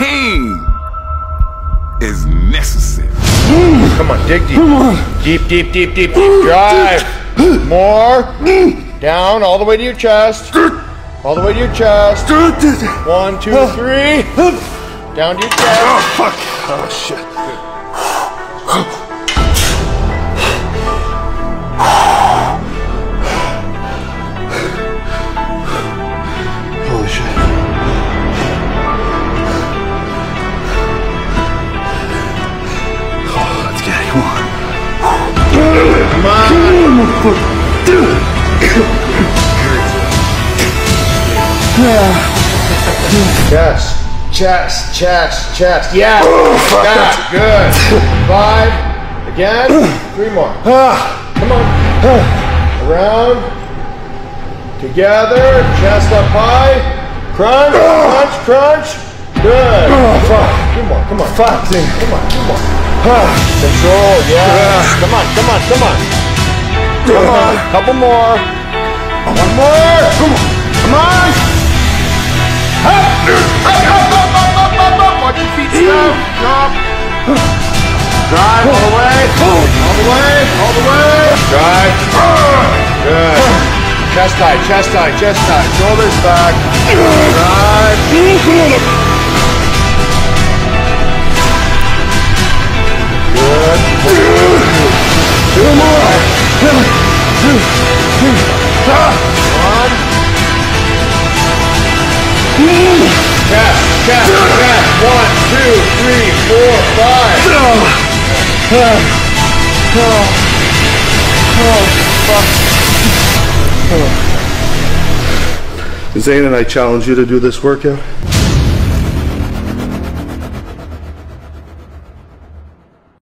pain is necessary. Come on, dig deep. Deep, deep, deep, deep, deep. Drive. More. Down, all the way to your chest. All the way to your chest. One, two, three. Down to your chest. Oh, fuck. Oh, shit. On. Come on. Chest, chest, chest, chest. Yeah. It. Good. Five. Again. Three more. Come on. Around. Together. Chest up high. Crunch, crunch, crunch. Good. Oh, Two more. Come on. Fuck, dude. Come on. Two more. Control. Yeah. Come on. Come on. Come on. Come on. Couple more. One more. Come on. Come on. Up. Up, up, up, up, up, up, up. Watch your feet stop. Drop. Drive all the way. All the way. All the way. Drive. Good. Chest high, chest high, chest high. Shoulders back. Drive. One, two, three, four, five. Zane and I challenge you to do this workout.